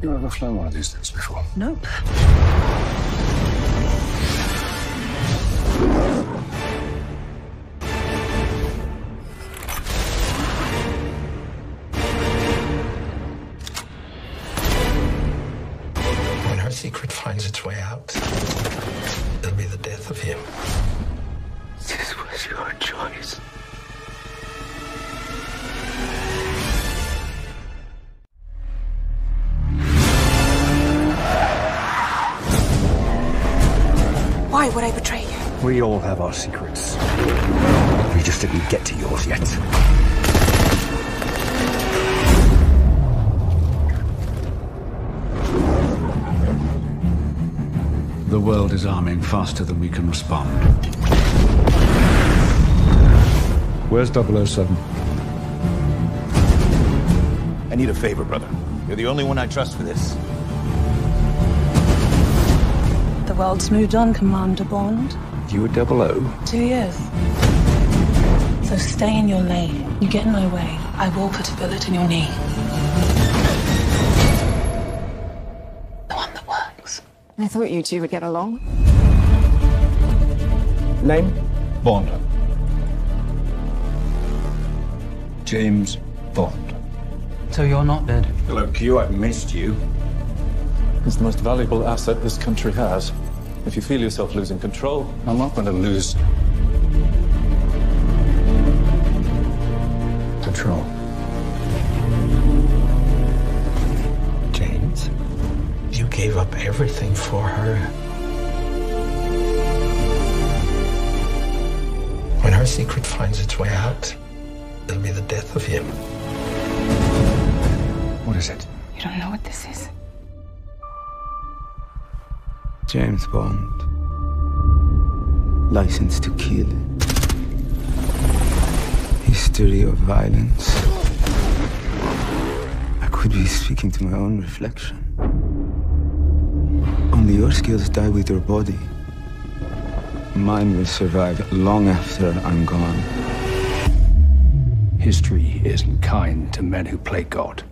You ever flown one of these things before? Nope. When her secret finds its way out, it'll be the death of him. This was your choice. Why would I betray you? We all have our secrets. We just didn't get to yours yet. The world is arming faster than we can respond. Where's 007? I need a favor, brother. You're the only one I trust for this. World's moved on, Commander Bond. You were 00? Two years. So stay in your lane. You get in my way, I will put a bullet in your knee. The one that works. I thought you two would get along. Name? Bond. James Bond. So you're not dead. Hello, Q. I've missed you. It's the most valuable asset this country has. If you feel yourself losing control, I'm not going to lose control. James, you gave up everything for her. When her secret finds its way out, it'll be the death of him. What is it? You don't know what this is. James Bond. License to kill. History of violence. I could be speaking to my own reflection. Only your skills die with your body. Mine will survive long after I'm gone. History isn't kind to men who play God.